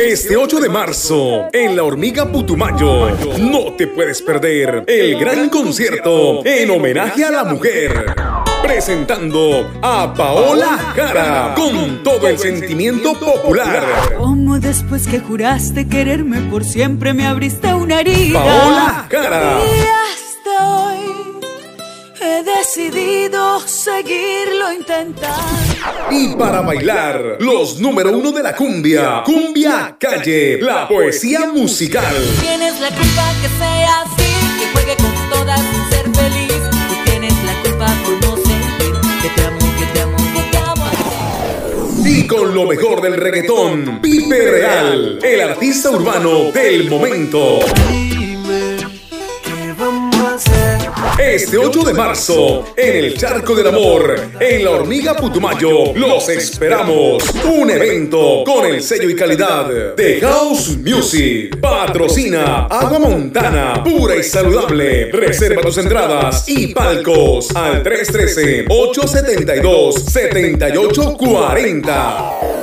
Este 8 de marzo, en la Hormiga Putumayo, no te puedes perder el gran concierto en homenaje a la mujer. Presentando a Paola Jara con todo el sentimiento popular. Como después que juraste quererme por siempre me abriste una herida. Paola Jara. Y hasta hoy he decidido intentando. Y para bailar, los número uno de la cumbia, Cumbia Calle, la poesía musical. Tienes la culpa que sea así, que juegue con todas sin ser feliz. Tú tienes la culpa por no sentir que te amo, que te amo, que te amo. Y con lo mejor del reggaetón, Pipe Real, el artista urbano del momento. Este 8 de marzo, en el Charco del Amor, en la Hormiga Putumayo, los esperamos. Un evento con el sello y calidad de House Music. Patrocina Agua Montana, pura y saludable. Reserva tus entradas y palcos al 313-872-7840.